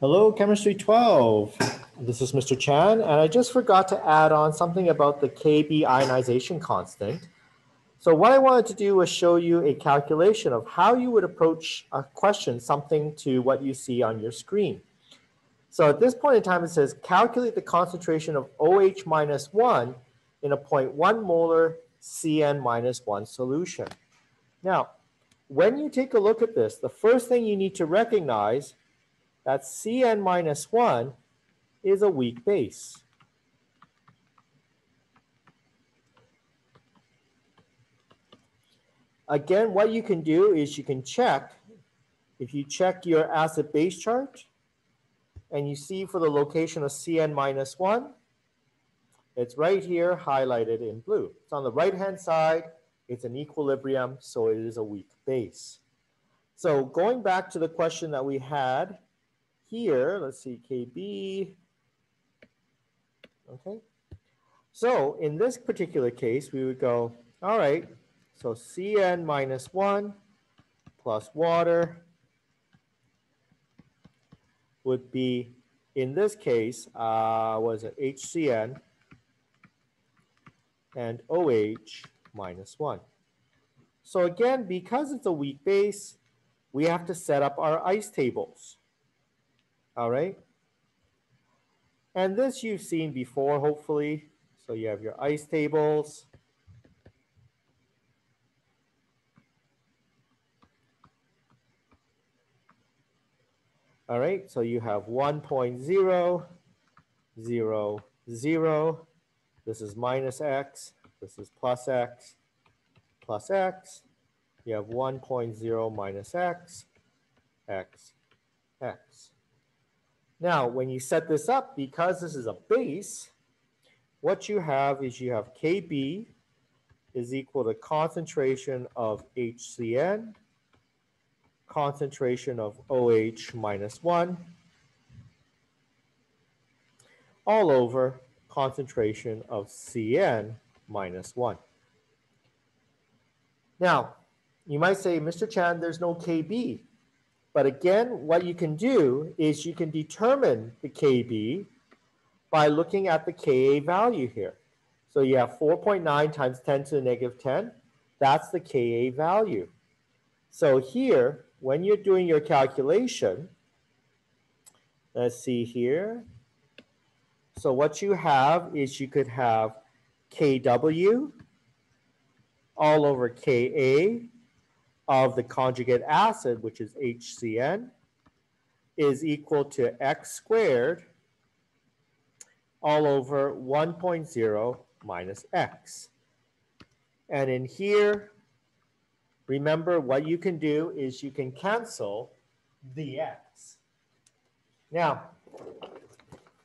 Hello, Chemistry 12. This is Mr. Chan, and I just forgot to add on something about the Kb ionization constant. So what I wanted to do was show you a calculation of how you would approach a question, something to what you see on your screen. So at this point in time, it says calculate the concentration of OH minus 1 in a 0.1 molar CN minus 1 solution. Now, when you take a look at this, the first thing you need to recognize that CN minus 1 is a weak base. Again, what you can do is you can check, if you check your acid base chart, and you see for the location of CN minus 1, it's right here highlighted in blue. It's on the right-hand side. It's an equilibrium, so it is a weak base. So going back to the question that we had, here, let's see, KB. Okay. So in this particular case, we would go, all right, so CN minus 1 plus water would be, in this case, uh, was it HCN and OH minus 1. So again, because it's a weak base, we have to set up our ice tables. All right. And this you've seen before, hopefully. So you have your ice tables. All right, so you have 1.0, 0, 0. This is minus x. This is plus x, plus x. You have 1.0 minus x, x, x. Now, when you set this up, because this is a base, what you have is you have Kb is equal to concentration of HCN, concentration of OH minus 1, all over concentration of CN minus 1. Now, you might say, Mr. Chan, there's no Kb. But again, what you can do is you can determine the KB by looking at the Ka value here. So you have 4.9 times 10 to the negative 10. That's the Ka value. So here, when you're doing your calculation, let's see here. So what you have is you could have Kw all over Ka of the conjugate acid, which is HCN, is equal to x squared all over 1.0 minus x. And in here, remember what you can do is you can cancel the x. Now,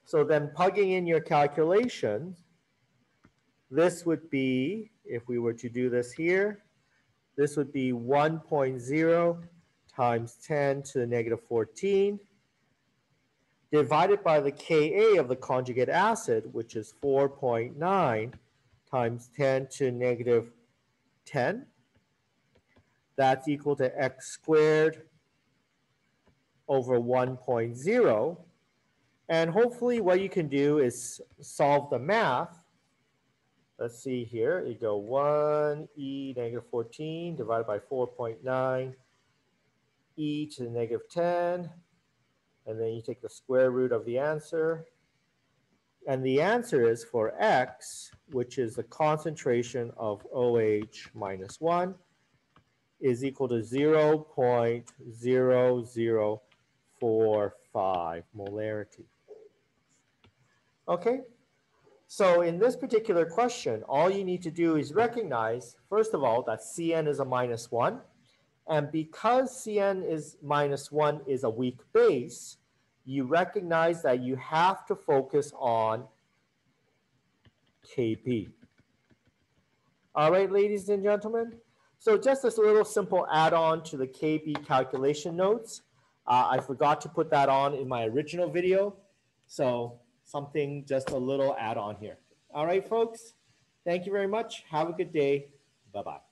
so then plugging in your calculations, this would be, if we were to do this here, this would be 1.0 times 10 to the negative 14 divided by the Ka of the conjugate acid, which is 4.9 times 10 to negative 10. That's equal to x squared over 1.0. And hopefully what you can do is solve the math Let's see here. You go 1 e negative 14 divided by 4.9 e to the negative 10. And then you take the square root of the answer. And the answer is for x, which is the concentration of OH minus 1, is equal to 0 0.0045 molarity. Okay, so in this particular question, all you need to do is recognize, first of all, that CN is a minus one. And because CN is minus one is a weak base, you recognize that you have to focus on Kb. All right, ladies and gentlemen. So just this little simple add-on to the Kb calculation notes. Uh, I forgot to put that on in my original video. So something, just a little add on here. All right, folks. Thank you very much. Have a good day. Bye-bye.